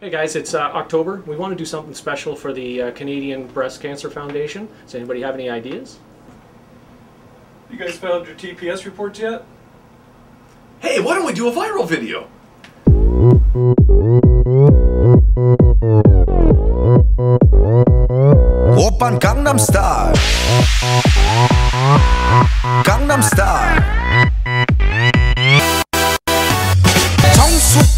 Hey guys, it's uh, October. We want to do something special for the uh, Canadian Breast Cancer Foundation. Does anybody have any ideas? You guys found your TPS reports yet? Hey, why don't we do a viral video? Open Gangnam Style. Gangnam Style.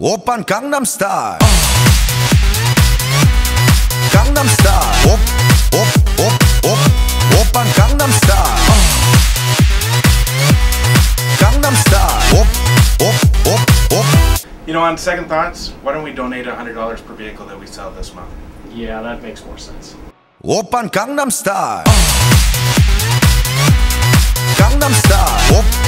오빤 강남스타일 강남스타일 옵옵옵옵 오빤 강남스타일 강남스타일 옵옵옵옵 You know, on second thoughts, why don't we donate $100 per vehicle that we sell this month? Yeah, that makes more sense. 오빤 강남스타일 강남스타일 옵